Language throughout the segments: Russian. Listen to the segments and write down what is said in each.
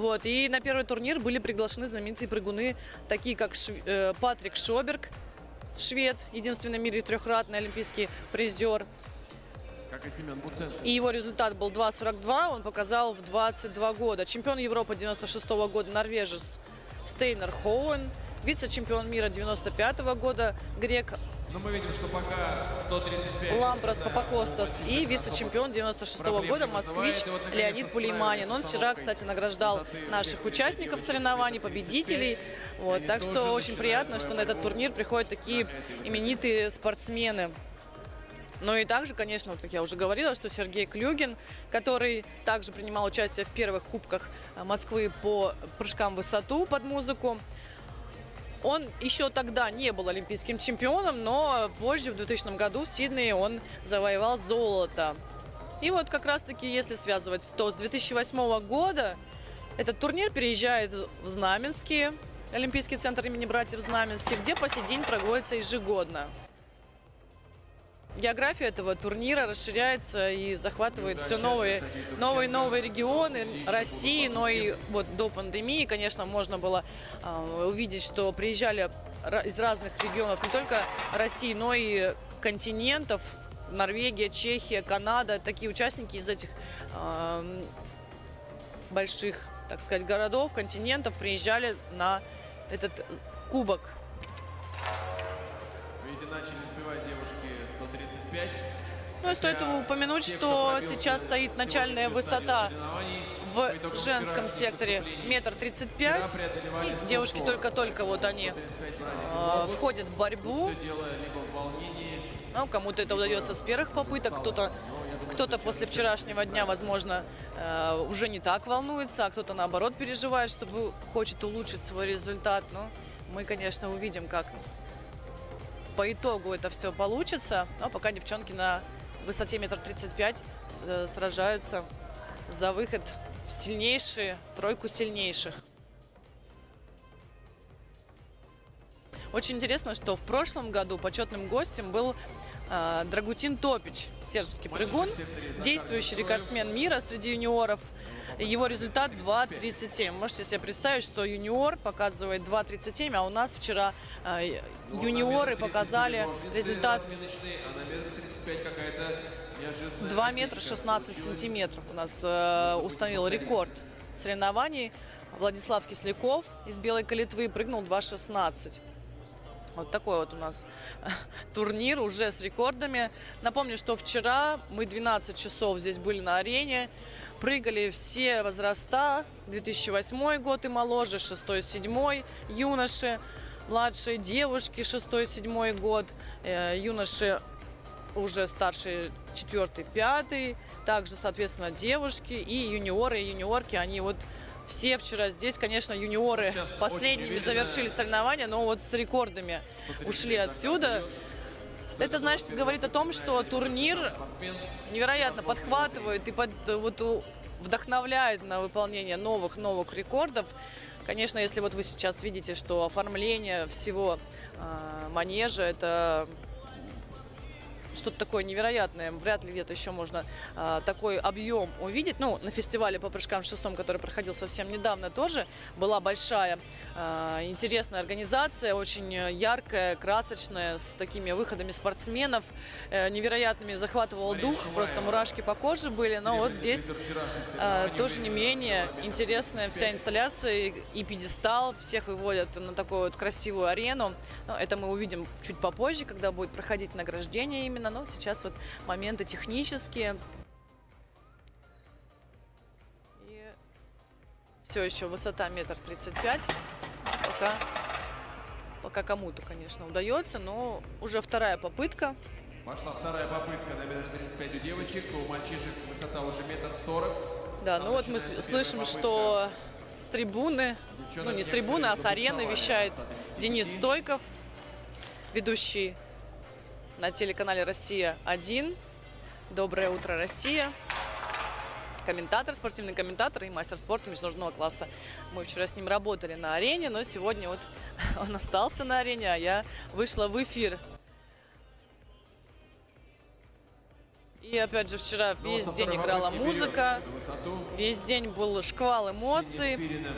Вот. И на первый турнир были приглашены знаменитые прыгуны, такие как Шв- э, Патрик Шоберг, швед, единственный в мире трехкратный олимпийский призер. Как и Семен Буценко. И его результат был 2.42, он показал в 22 года. Чемпион Европы 96 года норвежец Стейнер Хоуэн, вице-чемпион мира 95 года грек Но мы видим, что пока 135. Ламброс Папакостас и вице-чемпион 96 Проблем года москвич вот, Леонид Пулейманин. Он вчера, кстати, награждал наших участников соревнований, Это 35. победителей. Вот, так что очень приятно, что на этот турнир приходят такие именитые спортсмены. Ну и также, конечно, вот как я уже говорила, что Сергей Клюгин, который также принимал участие в первых кубках э, Москвы по прыжкам в высоту под музыку, он еще тогда не был олимпийским чемпионом, но позже, в 2000 году в Сиднее, он завоевал золото. И вот как раз-таки, если связывать, то с 2008 года этот турнир переезжает в Знаменский, Олимпийский центр имени братьев Знаменских, где по сей день проводится ежегодно. География этого турнира расширяется и захватывает все новые, новые новые регионы России, но и вот до пандемии, конечно, можно было э, увидеть, что приезжали из разных регионов не только России, но и континентов, Норвегия, Чехия, Канада, такие участники из этих э, больших, так сказать, городов, континентов приезжали на этот кубок. Видите, начали сбивать девушки 135. Ну и стоит упомянуть, что сейчас стоит начальная высота в женском секторе метр тридцать пять. вчера преодолевали И 140. Девушки только-только вот они 135 э, входят в борьбу. Ну, кому-то это удается с первых попыток, кто-то кто-то после вчерашнего дня, возможно, э, уже не так волнуется, а кто-то наоборот переживает, чтобы хочет улучшить свой результат. Но мы, конечно, увидим, как по итогу это все получится. Но пока девчонки на высоте метр тридцать пять с- сражаются за выход в сильнейшие, тройку сильнейших. Очень интересно, что в прошлом году почетным гостем был э, Драгутин Топич, сербский прыгун, действующий рекордсмен мира среди юниоров. Его результат 2.37. Можете себе представить, что юниор показывает 2.37, а у нас вчера э, юниоры показали результат а на метр 35 какая-то неожиданная 2 метра осечка 16 случилась. сантиметров у нас э, установил рекорд соревнований. Владислав Кисляков из Белой Калитвы прыгнул 2.16. Вот такой вот у нас турнир уже с рекордами. Напомню, что вчера мы 12 часов здесь были на арене. Прыгали все возраста. 2008 год и моложе, 6-7 юноши, младшие девушки, 6-7 год, э, юноши уже старшие четвертый, пятый, также, соответственно, девушки и юниоры, и юниорки, они вот все вчера здесь, конечно, юниоры Сейчас последними завершили соревнования, но вот с рекордами ушли отсюда. Это значит, говорит о том, что турнир невероятно подхватывает и под, вот, вдохновляет на выполнение новых новых рекордов. Конечно, если вот вы сейчас видите, что оформление всего э, манежа это что-то такое невероятное. Вряд ли где-то еще можно а, такой объем увидеть. Ну, на фестивале по прыжкам в шестом, который проходил совсем недавно, тоже была большая а, интересная организация, очень э, яркая, красочная, с такими выходами спортсменов. Э, невероятными захватывал дух, просто мурашки по коже были. Но вот здесь соревнований тоже не менее интересная вся инсталляция и- и пьедестал. Всех выводят на такую вот красивую арену. Но это мы увидим чуть попозже, когда будет проходить награждение именно. Но вот сейчас вот моменты технические. И все еще высота метр тридцать пять. Пока, пока кому-то, конечно, удается, но уже вторая попытка. Пошла вторая попытка на метр 35 у девочек. У мальчишек высота уже метр сорок. Да, Там ну вот мы слышим, первая что с трибуны, ну не с трибуны, а с арены вещает Денис Стойков, ведущий на телеканале «Россия-1». Доброе утро, Россия. Комментатор, спортивный комментатор и мастер спорта международного класса. Мы вчера с ним работали на арене, но сегодня вот он остался на арене, а я вышла в эфир. И опять же вчера Но весь день играла музыка, весь день был шквал эмоций. Спирина.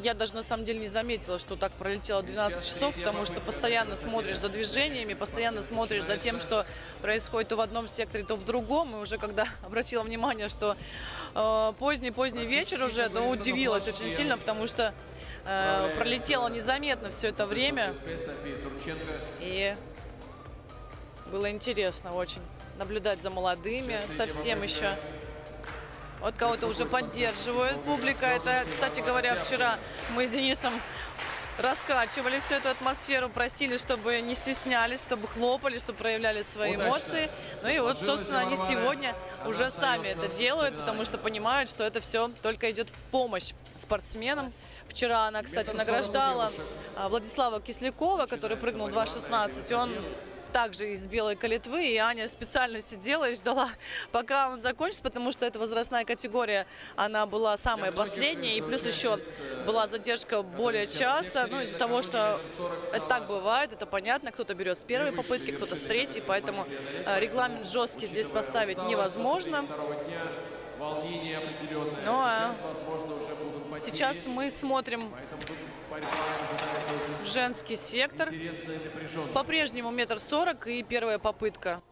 Э, Я даже на самом деле не заметила, что так пролетело 12 часов, потому что постоянно смотришь за движениями, постоянно смотришь за тем, что происходит то в одном секторе, то в другом. И уже когда обратила внимание, что поздний-поздний вечер уже, то удивилась очень сильно, потому что э, пролетело незаметно все это время. И было интересно очень наблюдать за молодыми, совсем еще. Вот кого-то уже поддерживает публика. Это, кстати говоря, вчера мы с Денисом раскачивали всю эту атмосферу, просили, чтобы не стеснялись, чтобы хлопали, чтобы проявляли свои Удачно. эмоции. Ну и вот, собственно, они сегодня уже сами это делают, потому что понимают, что это все только идет в помощь спортсменам. Вчера она, кстати, награждала а, Владислава Кислякова, который прыгнул 2.16, и он также из белой калитвы, и Аня специально сидела и ждала, пока он закончится, потому что эта возрастная категория, она была самая последняя, и плюс еще была задержка более часа, ну, из-за того, что это так бывает, это понятно, кто-то берет с первой попытки, кто-то с третьей, поэтому э, регламент жесткий здесь поставить невозможно. Ну, а потери. Сейчас мы смотрим Женский сектор. По-прежнему метр сорок и первая попытка.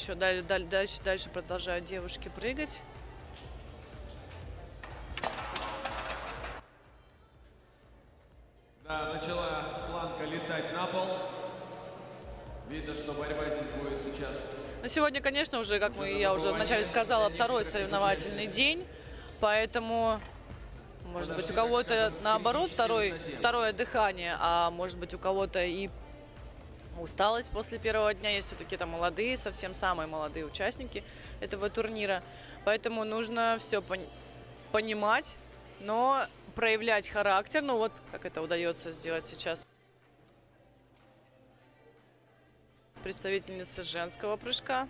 Еще далее, дальше, дальше продолжают девушки прыгать. Да, начала планка летать на пол. Видно, что борьба здесь будет сейчас. Но сегодня, конечно, уже, как мы, я уже вначале сказала, второй соревновательный день, поэтому, может быть, у кого-то наоборот второй, второе дыхание, а может быть, у кого-то и усталость после первого дня, есть все-таки там молодые, совсем самые молодые участники этого турнира. Поэтому нужно все понимать, но проявлять характер, ну вот как это удается сделать сейчас. Представительница женского прыжка.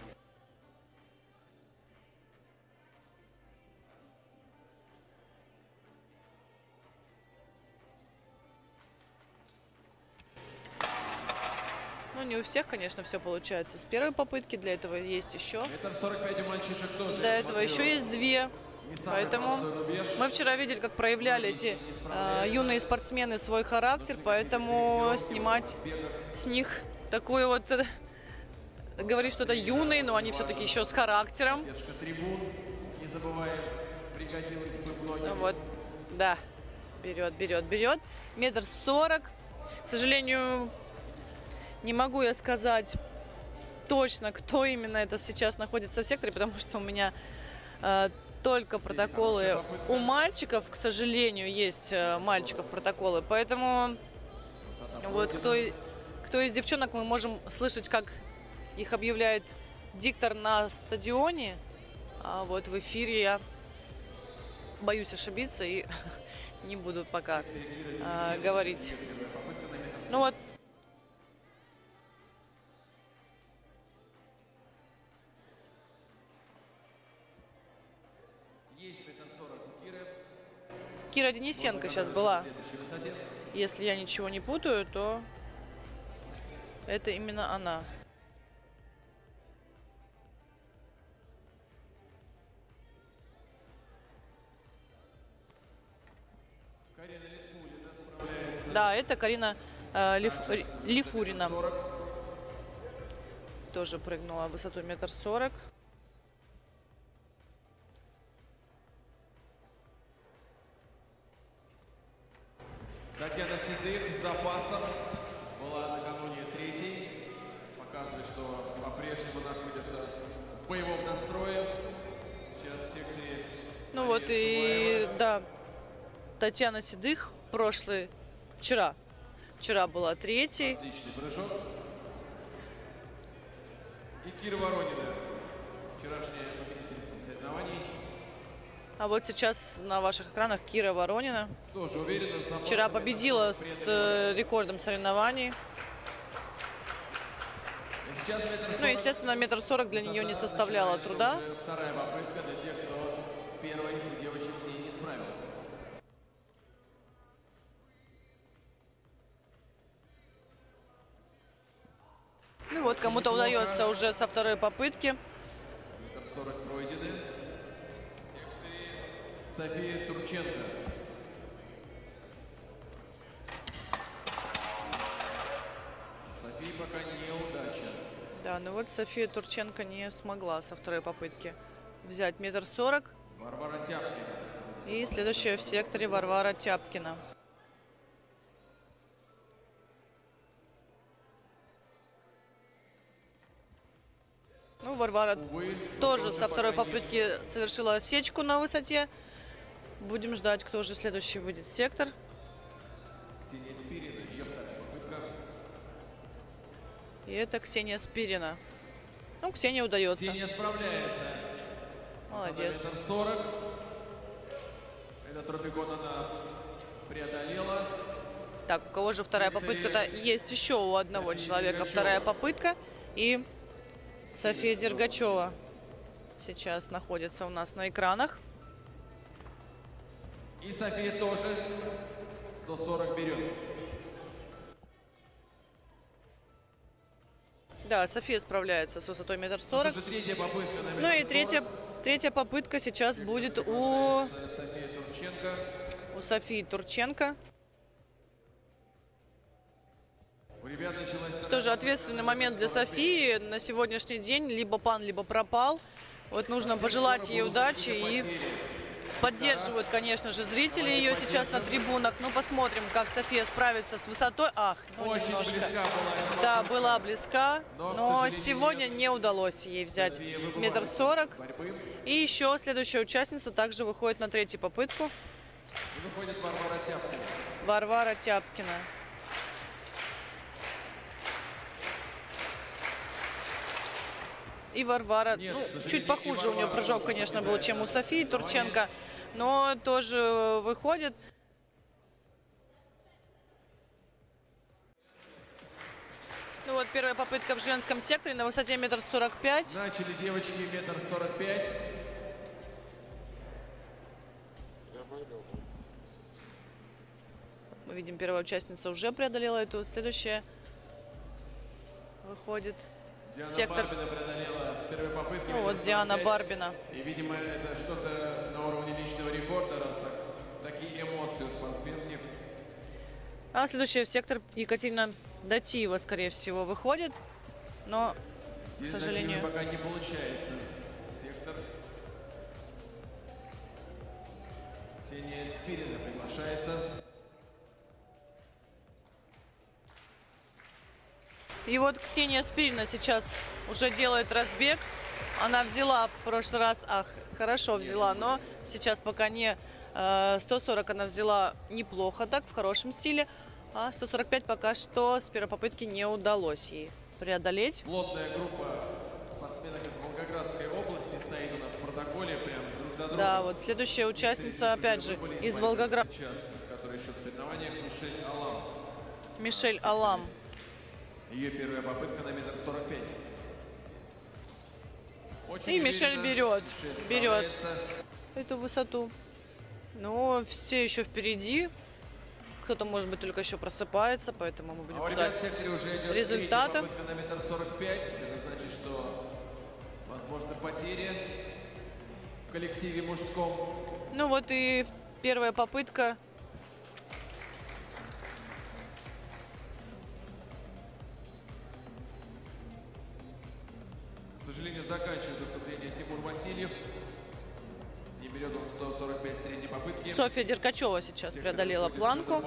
Ну, не у всех, конечно, все получается с первой попытки. Для этого есть еще. Метр 45 у мальчишек тоже. Для я этого еще есть две. Поэтому мы вчера видели, как проявляли эти э, юные спортсмены свой характер, поэтому снимать с них такой вот, э, говорить что-то юные, но они все-таки еще с характером. Ну вот, да, берет, берет, берет. Метр сорок. К сожалению, не могу я сказать точно, кто именно это сейчас находится в секторе, потому что у меня э, только протоколы у мальчиков, к сожалению, есть э, мальчиков протоколы, поэтому вот кто, кто из девчонок мы можем слышать, как их объявляет диктор на стадионе, а вот в эфире я боюсь ошибиться и не буду пока а, говорить. Ну вот. Кира Денисенко сейчас была. Если я ничего не путаю, то это именно она. Да, это Карина э, Лиф- Ри- Лифурина. 40. Тоже прыгнула в высоту метр сорок. Татьяна Седых с запасом была накануне третьей. Показывает, что по-прежнему находится в боевом настрое. Сейчас в секторе. Ну вот и да, Татьяна Седых прошлый, вчера, вчера была третьей. Отличный прыжок. И Кира Воронина. Вчерашняя. А вот сейчас на ваших экранах Кира Воронина. Тоже уверенно. Вчера победила 40 с э, рекордом соревнований. Ну, 40. естественно, метр сорок для нее не начинается труда. Вторая попытка для тех, кто с первой девочек сей не справился. Ну вот, кому-то удается уже со второй попытки. Метр 40 пройдены. София Турченко. Софии пока неудача. Да, ну вот София Турченко не смогла со второй попытки взять метр сорок. Варвара Тяпкина. И следующая в секторе Варвара Тяпкина. Ну, Варвара Увы, тоже со второй попытки совершила осечку на высоте. Будем ждать, кто же следующий выйдет в сектор. Ксения Спирина, ее вторая попытка. И это Ксения Спирина. Ну, Ксения удается. Ксения справляется. Молодец. высотой метр 40. Этот Рубикон она преодолела. Так, у кого же вторая попытка-то? Есть еще у одного человека вторая попытка. И София Дергачева сейчас находится у нас на экранах. И София тоже 140 берет. Да, София справляется с высотой метр сорок. Ну и 40. третья, третья попытка сейчас будет у, София Турченко. у Софии Турченко. Что же, ответственный момент для Софии на сегодняшний день. Либо пан, либо пропал. Вот нужно пожелать ей удачи и поддерживают, конечно же, зрители ее сейчас на трибунах. Ну, посмотрим, как София справится с высотой. Ах, ну, Очень немножко. близка была Да, была близка, Но, но сегодня не удалось ей взять метр сорок. И еще следующая участница также выходит на третью попытку. Варвара Тяпкина. Варвара Тяпкина. И Варвара, Нет, ну, чуть похуже у нее прыжок, конечно, был, чем у Софии. Турченко, но тоже выходит. Ну вот первая попытка в женском секторе на высоте метр сорок пять. Начали девочки метр 45. Мы видим, первая участница уже преодолела эту. Следующая выходит Диана сектор. Попытки. Ну вот Диана 45. Барбина. И, видимо, это что-то на уровне личного рекорда, раз так, такие эмоции у спортсменки. А следующая в сектор Екатерина Датиева, скорее всего, выходит. Но, к Здесь сожалению, пока не получается. Сектор. Ксения Спирина приглашается. И вот Ксения Спирина сейчас уже делает разбег. Она взяла в прошлый раз, ах, хорошо взяла, но сейчас пока не э, 140 она взяла неплохо так, в хорошем стиле. А 145 пока что с первой попытки не удалось ей преодолеть. Плотная группа спортсменок из Волгоградской области стоит у нас в протоколе, прям друг за другом. Да, вот следующая участница, опять же, из Волгограда. Сейчас, который еще в соревнованиях, Мишель Алам. Мишель Алам. Ее первая попытка на метр сорок пять. Очень И Мишель берет, берет. эту высоту. Но все еще впереди. Кто-то, может быть, только еще просыпается, поэтому мы А будем у ждать. уже результата. на метр сорок пять. Это значит, что возможно потери в коллективе мужском. Ну вот и первая попытка. Сожалению, заканчивает выступление Тимур Васильев. Не берет он 145 с третьей попытки. Софья Деркачева сейчас Сектор преодолела планку.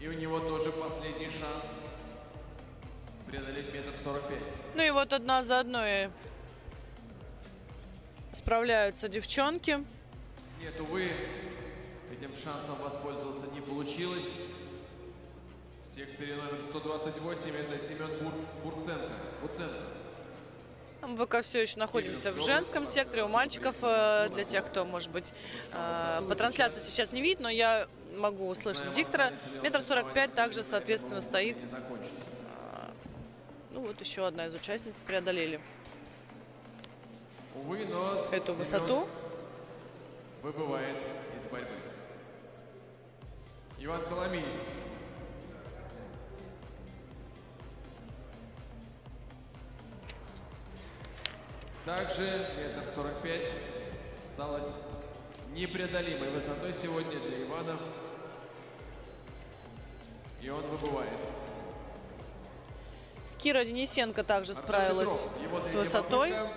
И у него тоже последний шанс преодолеть метр сорок пять. Ну и вот одна за одной справляются девчонки. Нет, увы, этим шансом воспользоваться не получилось. В секторе номер 128 это Семен Бур, Бурценко. Буценко. Мы пока все еще находимся в женском секторе, у мальчиков, э, для тех, кто, может быть, э, по трансляции сейчас не видит, но я могу услышать диктора. Метр сорок пять также, соответственно, стоит. Закончится. Ну вот еще одна из участниц преодолели Увы, но эту высоту. выбывает из борьбы. Иван Коломинец. Также метр сорок пять осталось непреодолимой высотой сегодня для Ивана. И он выбывает. Кира Денисенко также Артем справилась Петров. С высотой. попытка.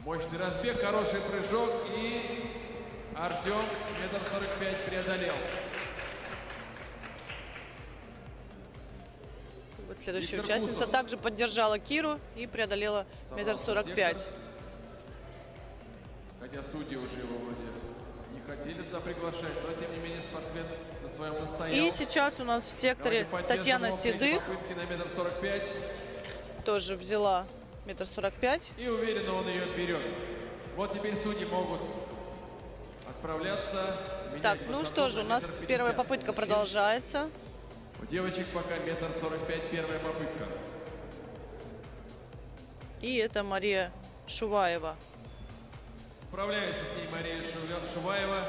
Мощный разбег, хороший прыжок и Артем метр сорок пять преодолел. Следующая Виктор участница Кусов. также поддержала Киру и преодолела метр сорок пять. Хотя судьи уже его вроде не хотели туда приглашать, но тем не менее спортсмен на своем настоял. И сейчас у нас в секторе Татьяна Седых на метр сорок пять. тоже взяла метр сорок пять. И уверенно он ее берет. Вот теперь судьи могут отправляться. Так, ну что же, у нас первая попытка продолжается. У девочек пока метр сорок пять первая попытка. И это Мария Шуваева. Справляется с ней Мария Шуваева.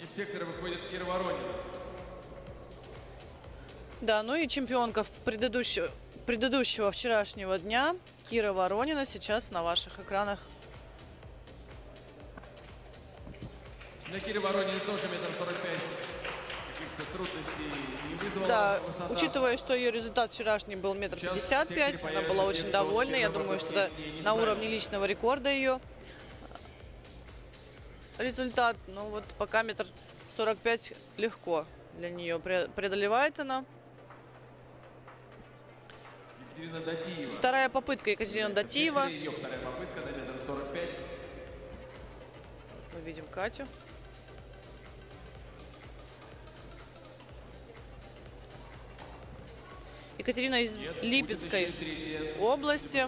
И в сектор выходит Кира Воронина. Да, ну и чемпионка предыдущего, предыдущего вчерашнего дня Кира Воронина сейчас на ваших экранах. Для Киры Воронина тоже метр сорок пять. Да, учитывая, что ее результат вчерашний был метр пятьдесят пять, она была очень довольна. Я думаю, что на уровне личного рекорда ее результат. Ну вот пока метр сорок пять легко для нее пре- преодолевает она. Вторая попытка Екатерина Датиева. Ее вторая попытка на метр сорок пять. Мы видим Катю. Екатерина из Нет, Липецкой области.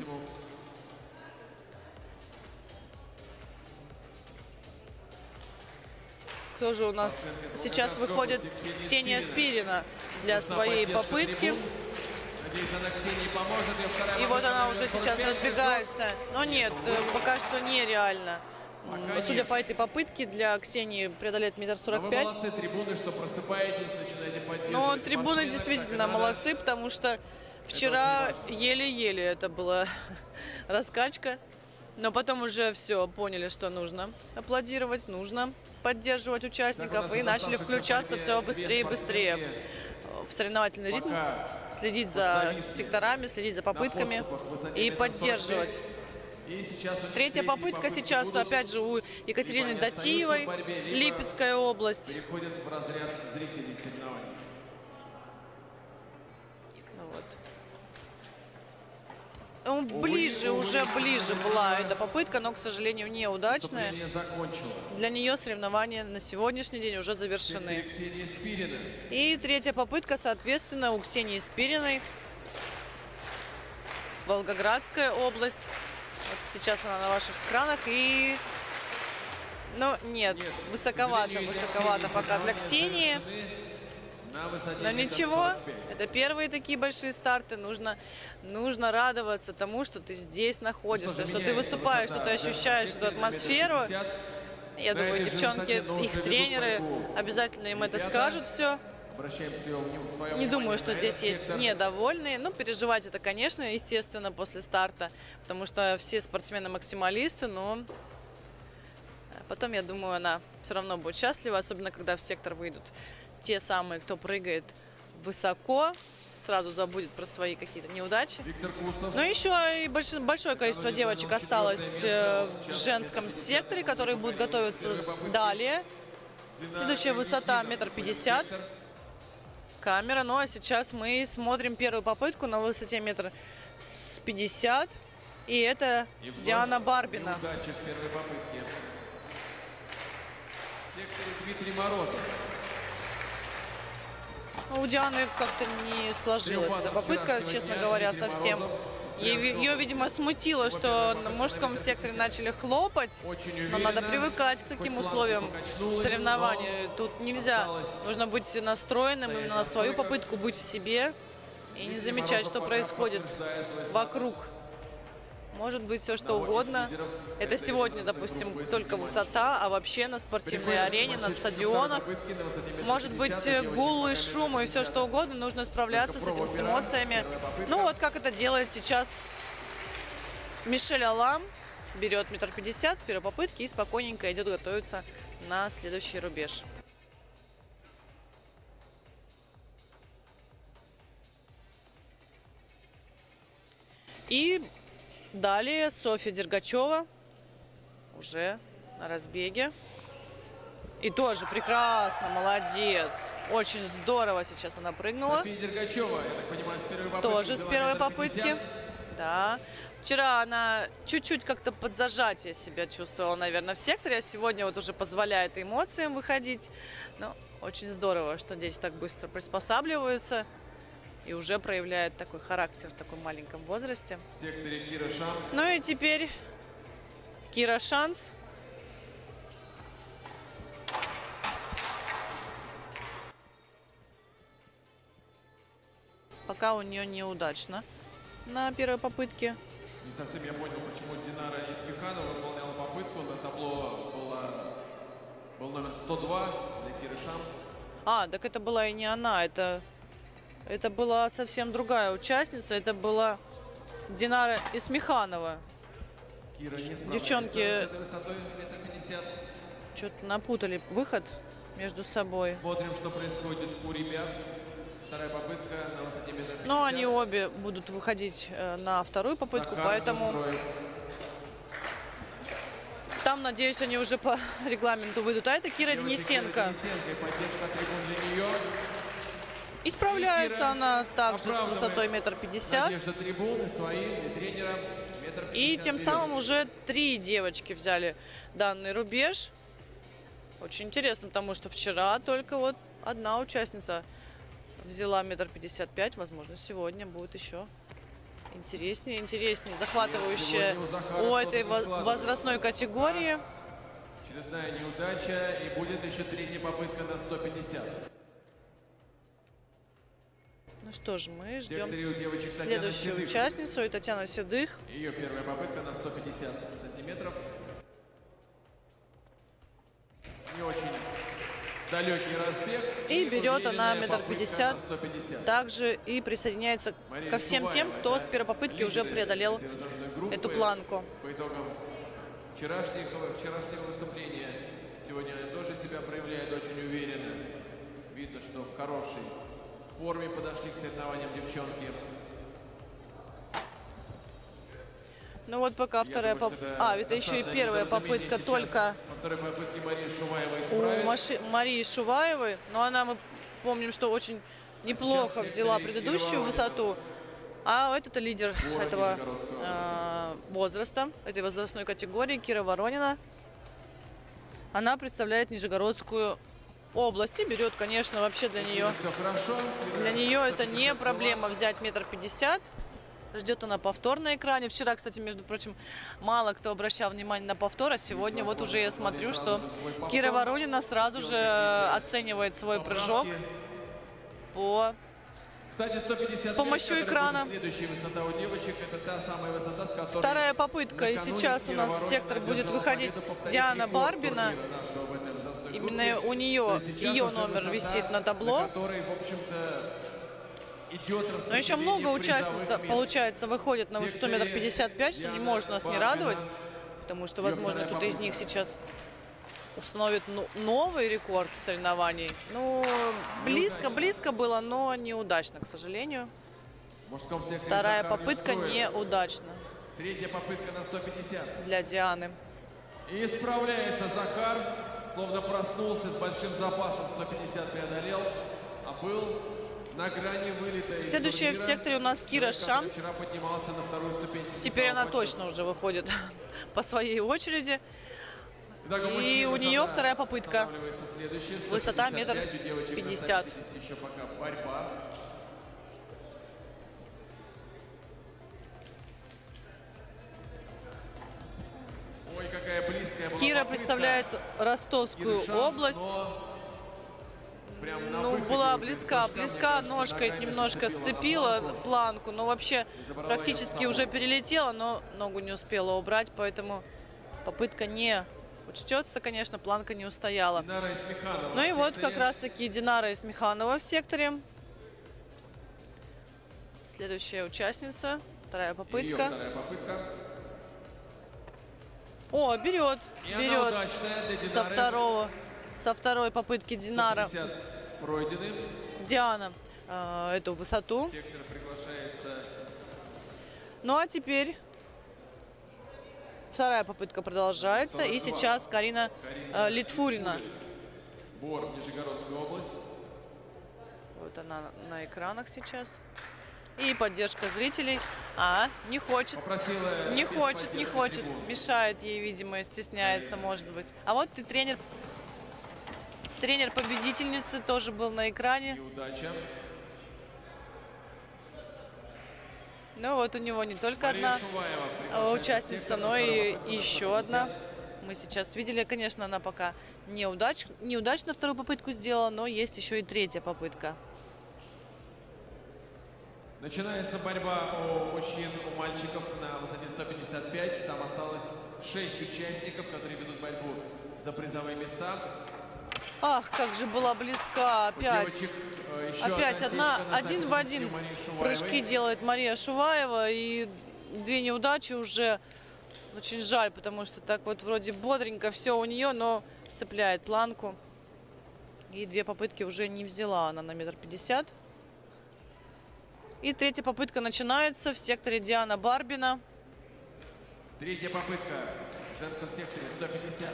Кто же у нас сейчас выходит? Ксения Спирина. Для своей попытки. И вот она на уже сейчас 45. разбегается. Но нет, э, пока что нереально. Пока Судя нет. по этой попытке, для Ксении преодолеть метр сорок пять. молодцы, трибуны, что просыпаетесь, начинаете поддерживать Но трибуны действительно молодцы, потому что вчера еле-еле это была раскачка. Но потом уже все поняли, что нужно аплодировать, нужно поддерживать участников и начали включаться все быстрее и быстрее в соревновательный ритм, следить за секторами, следить за попытками и поддерживать. Третья попытка сейчас, опять же, у Екатерины Датиевой, борьбе, Липецкая область. в разряд зрителей. Ну вот. Ну, ближе, уже ближе была эта попытка, но, к сожалению, неудачная. Для нее соревнования на сегодняшний день уже завершены. И третья попытка, соответственно, у Ксении Спириной. Волгоградская область. Вот сейчас она на ваших экранах. И... Ну, нет, Нет, к высоковато, высоковато пока для Ксении. Но ничего, 45. это первые такие большие старты. Нужно, нужно радоваться тому, что ты здесь находишься, что ты высыпаешь, что ты ощущаешь эту атмосферу. 50. Я думаю, девчонки, но их тренеры обязательно им это скажут все. Не думаю, что здесь есть недовольные. Ну, переживать это, конечно, естественно, после старта, потому что все спортсмены максималисты, но потом, я думаю, она все равно будет счастлива, особенно когда в сектор выйдут те самые, кто прыгает высоко, сразу забудет про свои какие-то неудачи. Кусов. Ну, еще и больш- большое количество девочек осталось э, в женском секторе, которые будут готовиться далее. Следующая высота метр пятьдесят. Камера. Ну, а сейчас мы смотрим первую попытку на высоте метр с 50. И это И Диана Барбина. Неудача в первой попытке. В секторе Дмитрий Морозов. Ну, У Дианы как-то не сложилась эта попытка, честно говоря, совсем. Ее, видимо, смутило, что на мужском секторе начали хлопать. Но надо привыкать к таким условиям соревнований. Тут нельзя. Нужно быть настроенным именно на свою попытку, быть в себе и не замечать, что происходит вокруг. Может быть все что угодно. Это сегодня, допустим, только высота, а вообще на спортивной арене, на стадионах может быть гул и шум и все что угодно, нужно справляться с этим, с эмоциями. Ну вот как это делает сейчас Мишель Алам. Берет метр пятьдесят с первой попытки и спокойненько идет готовиться на следующий рубеж. И далее Софья Дергачева уже на разбеге. И тоже прекрасно, молодец. Очень здорово сейчас она прыгнула. София Дергачева, я так понимаю, с первой попытки. Тоже с первой попытки. 50. Да. Вчера она чуть-чуть как-то под зажатие себя чувствовала, наверное, в секторе, а сегодня вот уже позволяет эмоциям выходить. Ну, очень здорово, что дети так быстро приспосабливаются и уже проявляют такой характер в таком маленьком возрасте. В секторе Кира Шанс. Ну и теперь Кира Шанс. Пока у нее неудачно на первой попытке. Не совсем я понял, почему Динара Испиханова выполняла попытку. На табло была, был номер 102 для Киры Шамс. А, так это была и не она, это, это была совсем другая участница, это была Динара Исмеханова. Кира Девчонки-. Что-то напутали выход между собой. Смотрим, что происходит у ребят. Вторая попытка на высоте метр пятьдесят. Но они обе будут выходить э, на вторую попытку, Захар поэтому Настроев. там, надеюсь, они уже по регламенту выйдут. А это Кира Девочка Денисенко. Кира Денисенко поддержка трибун для нее. И справляется она также с высотой метр пятьдесят. И тем самым уже три девочки взяли данный рубеж. Очень интересно, потому что вчера только вот одна участница взяла метр пятьдесят пять. Возможно, сегодня будет еще интереснее, интереснее, захватывающе сегодня у у этой возрастной категории. Очередная неудача и будет еще третья попытка на 150. Ну что ж, мы ждем девочек следующую Седых. участницу, и Татьяна Седых. Ее первая попытка на 150 сантиметров. Не очень далекий разбег. И берет она метр пятьдесят. на 150. Также и присоединяется Мария ко всем тем, кто это с первой попытки уже преодолел группы. эту планку. По итогам вчерашнего, вчерашнего выступления, сегодня она тоже себя проявляет очень уверенно. Видно, что в хорошей форме подошли к соревнованиям девчонки. Ну вот пока вторая Я думаю, поп- что А, это еще и первая попытка только Шуваева у. Маши- Марии Шуваевой. Но она, мы помним, что очень неплохо взяла предыдущую высоту. А вот это лидер этого э, возраста, этой возрастной категории, Кира Воронина. Она представляет Нижегородскую область и берет, конечно, вообще для нее Все хорошо. Для нее это не проблема взять метр пятьдесят. Ждет она повтор на экране. Вчера, кстати, между прочим, мало кто обращал внимание на повтор, а сегодня вот уже я смотрю, что Кира Воронина сразу же оценивает свой прыжок по... Кстати, 155, С помощью экрана. будет Следующая высота у девочек, это та самая высота, с которой... Вторая попытка, и сейчас у нас в сектор будет выходить Диана Барбина. Именно у нее, ее номер висит на табло. На которой, в общем-то, Но еще много участниц, получается, выходит на высоту метр пятьдесят пять, что не может нас не радовать, потому что, возможно, кто-то из них сейчас установит ну- новый рекорд соревнований. Ну, близко, близко было, но неудачно, к сожалению. Вторая попытка неудачна Третья попытка на 150. для Дианы. И справляется Захар, словно проснулся с большим запасом, 150 преодолел, а был на грани вылета. Следующая в секторе у нас Кира Шамс. Поднимался на вторую ступень. Теперь она почетным. точно уже выходит по своей очереди. Итак, И у нее вторая попытка. Высота 155, метр пятьдесят. 150 еще пока борьба. Кира представляет Ростовскую область. Ну, была близка, близка, ножкой немножко сцепила планку. но вообще практически уже перелетела, но ногу не успела убрать, поэтому попытка не учтется, конечно, планка не устояла. Ну и вот как раз-таки Динара Исмеханова в секторе. Следующая участница, вторая попытка. О, берет, И берет со второго, со второй попытки Динара. 150 пройдены. Диана э, эту высоту. Сектор приглашается Ну а теперь вторая попытка продолжается. И 42. сейчас Карина э, Литфурина. Бор, Нижегородская область. Вот она на экранах сейчас. И поддержка зрителей. А, не хочет. Попросила Не хочет, не хочет. Мешает ей, видимо, стесняется, может быть. А вот и тренер. Тренер победительницы тоже был на экране. Неудача. Ну вот у него не только Мария одна Шуваева в участница, но и еще 150. одна. Мы сейчас видели, конечно, она пока неудач... неудачно вторую попытку сделала, но есть еще и третья попытка. Начинается борьба у мужчин, у мальчиков на высоте 155. Там осталось 6 участников, которые ведут борьбу за призовые места. Ах, как же была близка опять. девочек, э, Опять одна, один в один 150 у Марии Шуваевой. прыжки делает Мария Шуваева. И две неудачи уже очень жаль, потому что так вот вроде бодренько все у нее, но цепляет планку. И две попытки уже не взяла она на метр пятьдесят. И третья попытка начинается в секторе Диана Барбина. Третья попытка в женском секторе 150.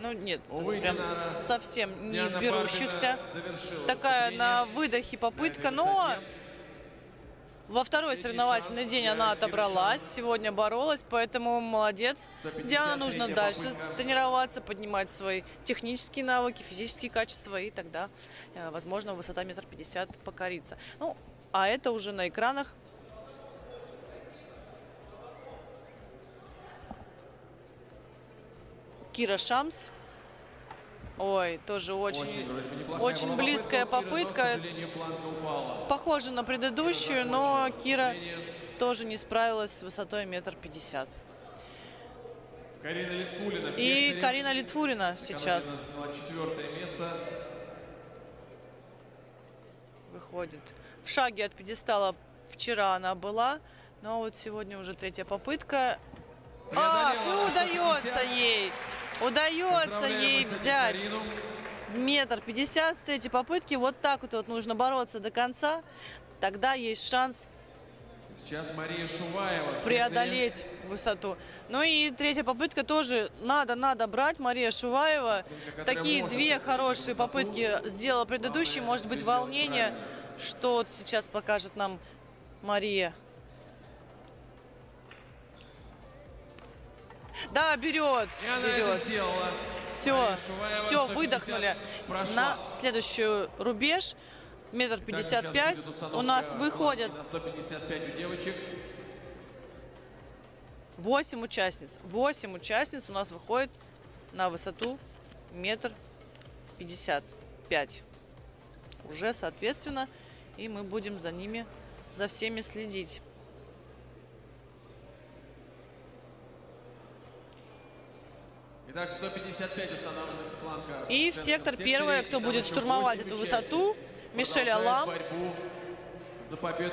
Ну нет, Увы, прям совсем не Диана из берущихся. Барбина завершила Такая на выдохе попытка, на но. Во второй соревновательный день она отобралась, сегодня боролась, поэтому молодец. 153-я Диана нужно дальше тренироваться, поднимать свои технические навыки, физические качества, и тогда, э, возможно, высота метр пятьдесят покорится. Ну, а это уже на экранах. Кира Шамс. Ой, тоже очень, Очень, очень близкая попытка попытка. похожа на предыдущую, но Кира тоже не справилась с высотой метр пятьдесят. Карина Литфулина И. Карина Литвурина сейчас место. выходит. В шаге от пьедестала вчера она была, но вот сегодня уже третья попытка. А, и удается 150. ей, удается ей взять метр пятьдесят с третьей попытки. Вот так вот, вот нужно бороться до конца. Тогда есть шанс Сейчас Мария Шуваева. преодолеть высоту. Ну и третья попытка тоже надо, надо брать. Мария Шуваева. Такие две хорошие попытки сделала предыдущий. Главное, Может быть, волнение, что сейчас покажет нам Мария. Да, берет, берет. Все, все, 150 выдохнули. На следующую рубеж, метр пятьдесят пять, у нас На 155 у девочек. 8 участниц. 8 участниц у нас выходит на высоту метр пятьдесят пять. Уже, соответственно, и мы будем за ними, за всеми следить. Итак, 155 устанавливается планка. И в сектор первая, кто будет штурмовать эту высоту, Мишель Алам.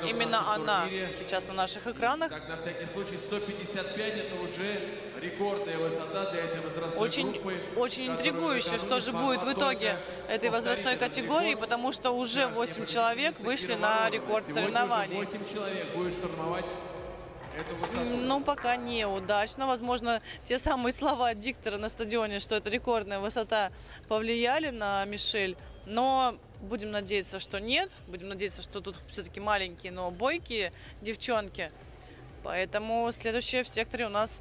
Именно она сейчас на наших экранах. Так, на всякий случай, 155 это уже рекордная высота для этой возрастной Очень, группы. очень интригующе, что же будет в итоге этой возрастной категории, рекорд. потому что уже Вчерашняя 8 человек вышли на рекорд соревнований. 8 человек будет штурмовать Ну, пока неудачно. Возможно, те самые слова диктора на стадионе, что это рекордная высота, повлияли на Мишель. Но будем надеяться, что нет. Будем надеяться, что тут все-таки маленькие, но бойкие девчонки. Поэтому следующее в секторе у нас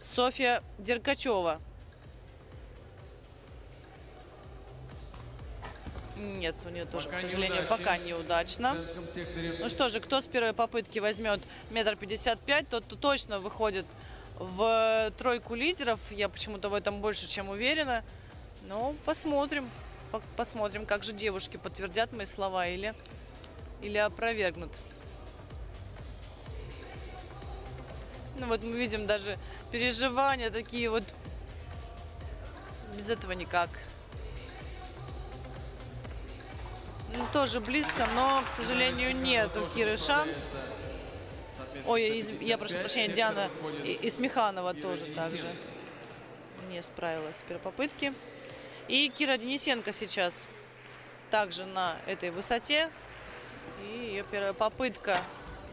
Софья Деркачева. Нет, у нее тоже, Пока к сожалению, неудачи. пока неудачно. Секторе. Ну что же, кто с первой попытки возьмет метр пятьдесят пять, тот точно выходит в тройку лидеров. Я почему-то в этом больше чем уверена. Ну, посмотрим. По- Посмотрим, как же девушки подтвердят мои слова или, или опровергнут. Ну вот мы видим даже переживания такие вот. Без этого никак. Тоже близко, но, к сожалению, нет у Киры шанс. Ой, из- я прошу прощения, Диана и, и Смеханова тоже так же не справилась с первой попытки. И Кира Денисенко сейчас также на этой высоте. И ее первая попытка.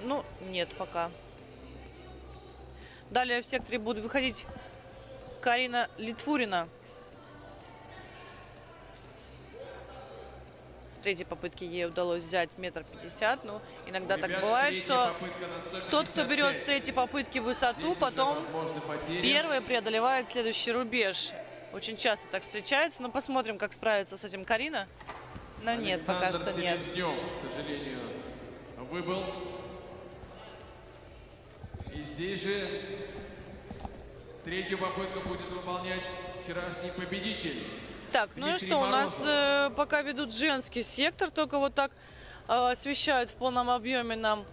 Ну, нет пока. Далее в секторе будут выходить Карина Литвурина. С третьей попытки ей удалось взять метр пятьдесят. Ну, иногда так бывает, что тот, кто берет с третьей попытки высоту, потом с первой преодолевает следующий рубеж. Очень часто так встречается, но посмотрим, как справится с этим Карина. Но нет, пока что нет. к сожалению, выбыл. И здесь же третью попытку будет выполнять вчерашний победитель. Так, ну и что, у нас э, пока ведут женский сектор, только вот так э, освещают в полном объеме нам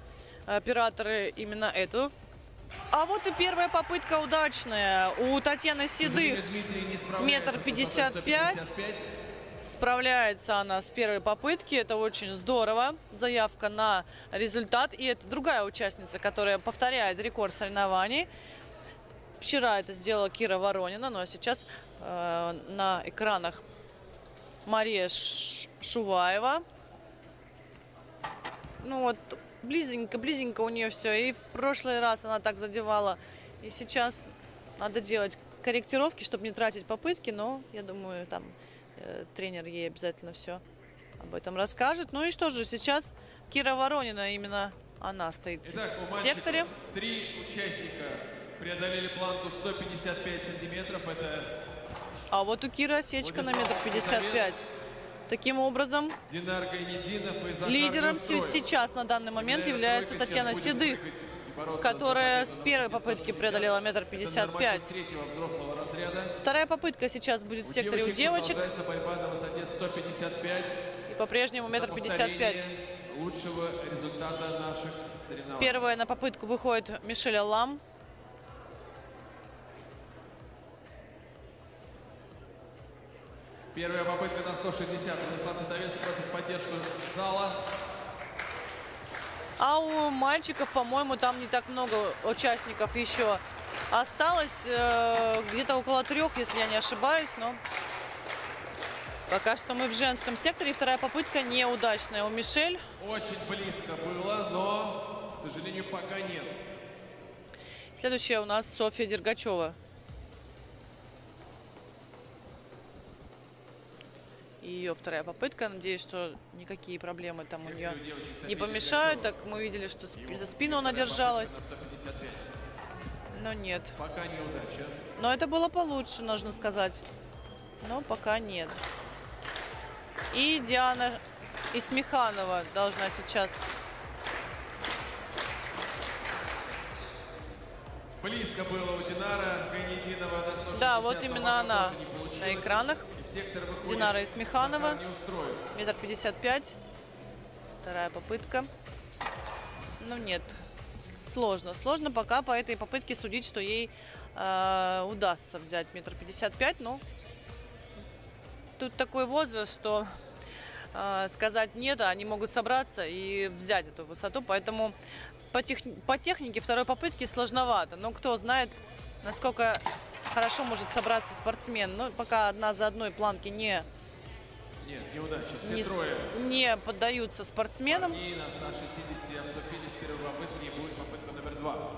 операторы именно эту. А вот и первая попытка удачная у Татьяны Седых. Метр пятьдесят пять. 155. Справляется она с первой попытки, это очень здорово. Заявка на результат. И это другая участница, которая повторяет рекорд соревнований. Вчера это сделала Кира Воронина, ну а сейчас на экранах Мария Шуваева. Ну вот, близенько, близенько у нее все. И в прошлый раз она так задевала. И сейчас надо делать корректировки, чтобы не тратить попытки, но я думаю, там э, тренер ей обязательно все об этом расскажет. Ну и что же, сейчас Кира Воронина, именно она стоит Итак, у в секторе. три участника преодолели планку 155 сантиметров. Это А вот у Киры осечка на метр пятьдесят пять. Таким образом, лидером сейчас на данный момент является Татьяна Седых, которая с первой попытки 160. преодолела метр пятьдесят пять. Вторая попытка сейчас будет в секторе у девочек. продолжается борьба на высоте 155. И по-прежнему метр пятьдесят пять. Первая на попытку выходит Мишель Лам. Первая попытка на 160. Владислав Титовец просит поддержку зала. А у мальчиков, по-моему, там не так много участников еще осталось. э, Где-то около трех, если я не ошибаюсь. Но пока что мы в женском секторе. Вторая попытка неудачная у Мишель. Очень близко было, но, к сожалению, пока нет. Следующая у нас Софья Дергачева. И ее вторая попытка. Надеюсь, что никакие проблемы там у нее не помешают. Так мы видели, что за спину она держалась. На 155. Но нет. Пока неудача. Но это было получше, нужно сказать. Но пока нет. И Диана Исмеханова должна сейчас Близко было у Динара Гайнединова на 160. Да, вот но именно она на экранах. И Динара Исмеханова. Метр пятьдесят пять. Вторая попытка. Ну нет, сложно. Сложно пока по этой попытке судить, что ей э, удастся взять метр пятьдесят пять. Ну, тут такой возраст, что э, сказать нет, а они могут собраться и взять эту высоту. Поэтому по, тех- по технике второй попытки сложновато. Но кто знает, насколько хорошо может собраться спортсмен. Но пока одна за одной планки не Нет, неудача. Все не, трое. не поддаются спортсменам. И на 160 отступили с первой попытки. И будет попытка номер два.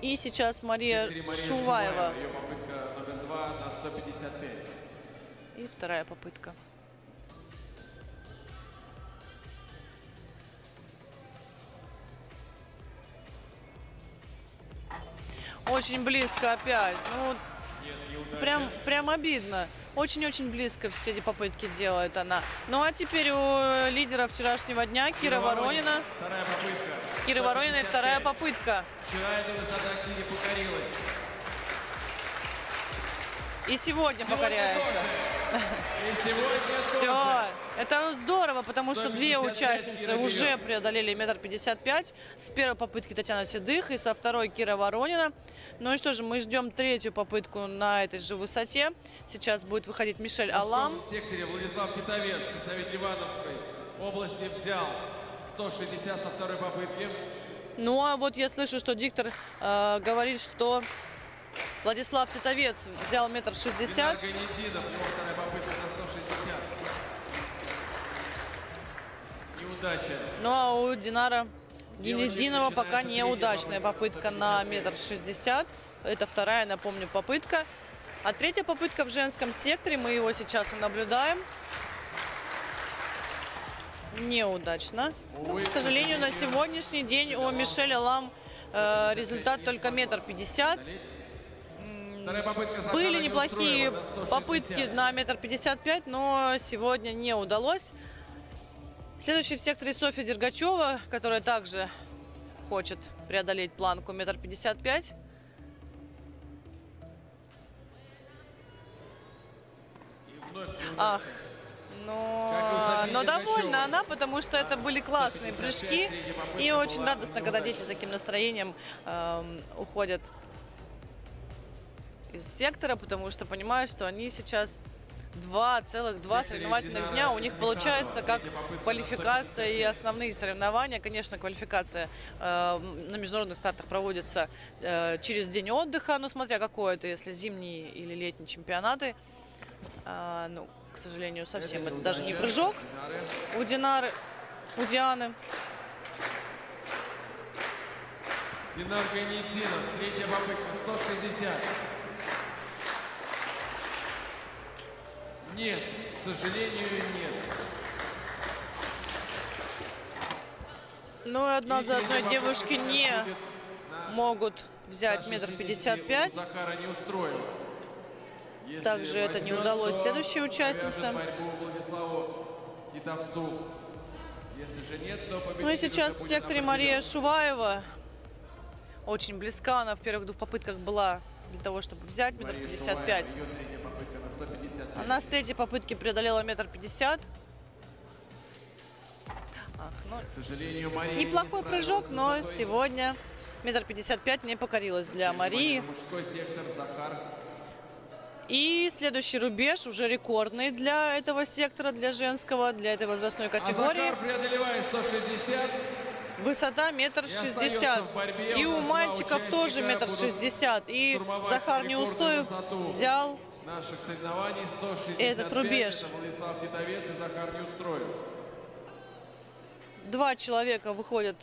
И сейчас Мария Мария Шуваева. Ее попытка номер два на 155. И вторая попытка. Очень близко опять. Ну, прям, прям обидно. Очень-очень близко все эти попытки делает она. Ну а теперь у лидера вчерашнего дня Кира Воронина. Вторая попытка. Кира Воронина и 155. вторая попытка. Вчера эта высота Кире покорилась. И сегодня Сегодня покоряется. тоже. Все. Это здорово, потому что две 155 участницы уже преодолели метр пятьдесят пять. С первой попытки Татьяна Седых и со второй Кира Воронина. Ну и что же, мы ждем третью попытку на этой же высоте. Сейчас будет выходить Мишель Алам. В секторе Владислав Титовец, представитель Ивановской области, взял 160 со второй попытки. Ну а вот я слышу, что диктор э, говорит, что Владислав Титовец взял метр шестьдесят. Динар Ганединов, его вторая попытка на 160. Неудача. Ну а у Динара Генединова пока неудачная попытка, на 155. метр шестьдесят. Это вторая, напомню, попытка. А третья попытка в женском секторе, мы его сейчас и наблюдаем. Неудачно. Ну, к сожалению, на сегодняшний день у Мишеля Лам э, результат только метр пятьдесят. Были неплохие Неустроева на 160. попытки на метр пятьдесят пять, но сегодня не удалось. Следующий в секторе Софья Дергачева, которая также хочет преодолеть планку метр пятьдесят пять. Ах, но, Софии но Дергачевой. довольна она, потому что это были классные 155, прыжки. И очень радостно, когда дети с таким настроением эм, уходят из сектора, потому что понимают, что они сейчас два целых два соревновательных дня у них получается как квалификация и 155. основные соревнования. Конечно, квалификация э, на международных стартах проводится э, через день отдыха, ну смотря какой это, если зимние или летние чемпионаты. А, ну, к сожалению, совсем это, даже не прыжок у Динары, у Дианы. Динар Ганединов, третья попытка, 160. Нет, к сожалению, нет. Ну и одна за одной девушки не могут взять метр 160. пятьдесят пять. Также это не удалось следующей участнице. Ну и сейчас в секторе Мария. Шуваева. Очень близка она в первых двух попытках была для того, чтобы взять метр пятьдесят пять. Шуваева, ее третья попытка на 155. Она с третьей попытки преодолела метр пятьдесят. Ах, ну, К сожалению, Мария неплохой не прыжок, но сегодня метр пятьдесят пять не покорилась для Марии. Мужской сектор, Захар. И следующий рубеж уже рекордный для этого сектора, для женского, для этой возрастной А категории. Захар, преодолевая 160, Высота метр шестьдесят. И у мальчиков тоже метр шестьдесят. И Захар Неустоев взял наших соревнований 165. Этот рубеж. Это Владислав Титовец и Захар Неустроев. два человека выходят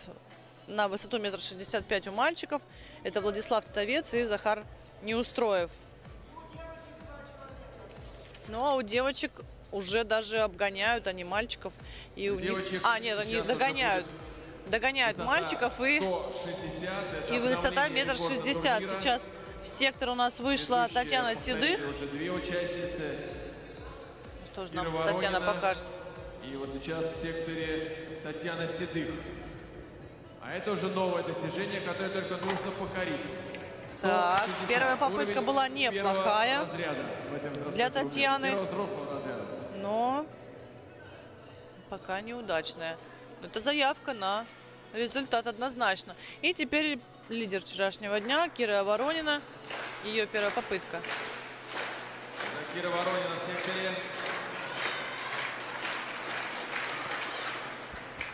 на высоту метр шестьдесят пять у мальчиков. Это Владислав Титовец и Захар Неустроев. Ну а у девочек уже даже обгоняют они мальчиков. И У у них... А, нет, они догоняют. Догоняют мальчиков и 160, это И высота метр шестьдесят. Сейчас в сектор у нас вышла Татьяна Седых. Уже две участницы. Что же нам Татьяна покажет? И вот сейчас в секторе Татьяна Седых. А это уже новое достижение, которое только нужно покорить. Так, 160. первая попытка была неплохая для. Татьяны. Но пока неудачная. Но Это заявка на результат однозначно. И теперь лидер вчерашнего дня Кира Воронина. Ее первая попытка. Кира Воронина в секторе.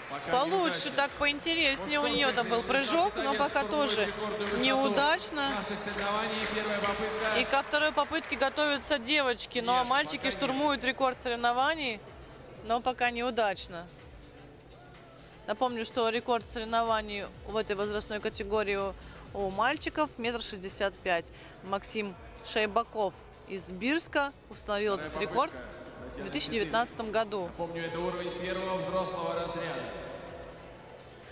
Пока Получше, так поинтереснее у нее там был прыжок, но пока тоже неудачно. И ко второй попытке готовятся девочки, ну а мальчики штурмуют рекорд соревнований, но пока неудачно. Напомню, что рекорд соревнований в этой возрастной категории у- мальчиков метр шестьдесят пять. Максим Шайбаков из Бирска установил Вторая этот рекорд в Татьяна 2019 году. Помню, это уровень первого взрослого разряда.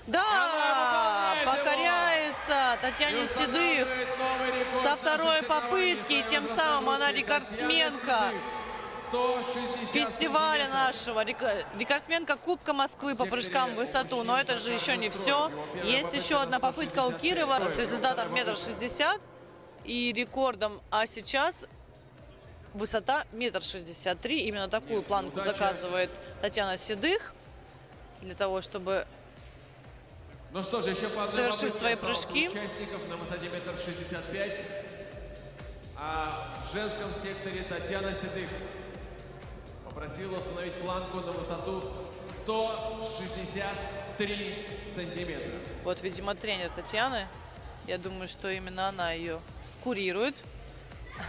Да, И Татьяне Седых со второй попытки, тем самым она рекордсменка Татьяна Седых. 160 фестиваля нашего, рек- рекордсменка Кубка Москвы по прыжкам в высоту. Но это же еще не все. Есть еще одна попытка у Кирова с результатом метр шестьдесят и рекордом. А сейчас высота метр шестьдесят три. Именно такую планку заказывает Татьяна Седых для того, чтобы Ну что же, еще по Совершить свои прыжки. участников на высоте метр шестьдесят пять. А в женском секторе Татьяна Седых попросила установить планку на высоту 163 сантиметра. Вот, видимо, тренер Татьяны. Я думаю, что именно она ее курирует.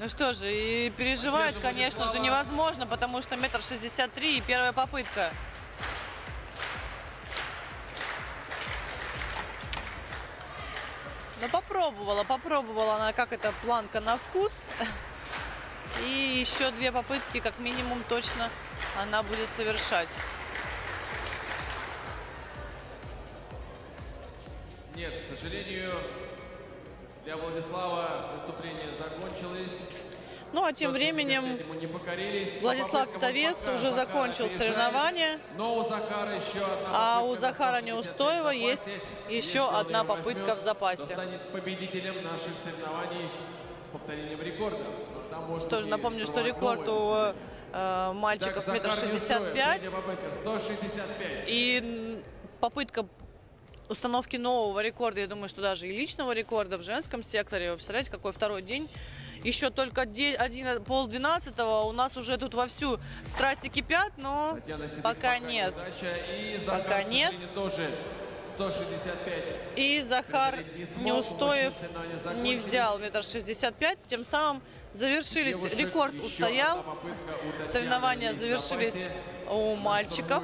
Ну что же, и переживает, конечно же, невозможно, потому что метр шестьдесят три и первая попытка. Но попробовала, попробовала она, как эта планка на вкус. И еще две попытки, как минимум, точно она будет совершать. Нет, к сожалению, для Владислава выступление закончилось. Ну а тем 165 временем. По Владислав Титовец уже закончил соревнования. Но у Захара еще одна А у Захара 163 Неустоева есть еще одна попытка в запасе. станет победителем наших соревнований с повторением рекорда. Быть и напомню, что рекорд у э, мальчиков метр шестьдесят пять. третья попытка, 165. И попытка установки нового рекорда, я думаю, что даже и личного рекорда в женском секторе. Вы представляете, какой второй день? Еще только де- один, пол двенадцатого, у нас уже тут вовсю страсти кипят, но Седых, пока нет. Пока нет. тоже 165. И Захар Не Неустоев не закончились. взял метр шестьдесят пять, тем самым завершились, рекорд устоял. Соревнования завершились у мальчиков.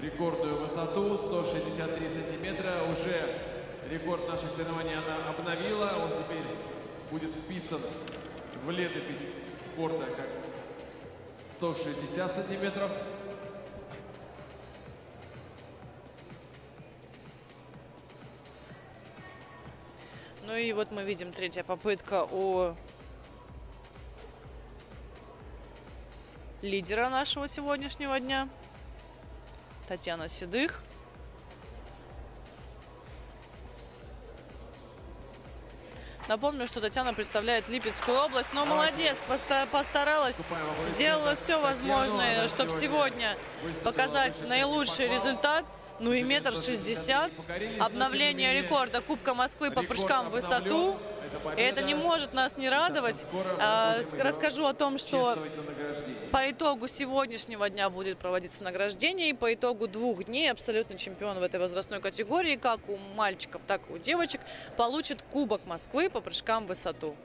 рекордную высоту 163 сантиметра. Уже рекорд наших соревнований она обновила. Он теперь будет вписан в летопись спорта как 160 сантиметров. Ну и вот мы видим третья попытка у лидера нашего сегодняшнего дня. Татьяна Седых. Напомню, что Татьяна представляет Липецкую область, но молодец, поста- постаралась, сделала все возможное, чтобы сегодня показать наилучший результат. Ну и метр шестьдесят, 163 покорились, но, тем не обновление рекорда Кубка Москвы по прыжкам в высоту. И это не может нас не радовать. А, Расскажу о том, что по итогу сегодняшнего дня будет проводиться награждение, и по итогу двух дней абсолютно чемпион в этой возрастной категории, как у мальчиков, так и у девочек, получит Кубок Москвы по прыжкам в высоту.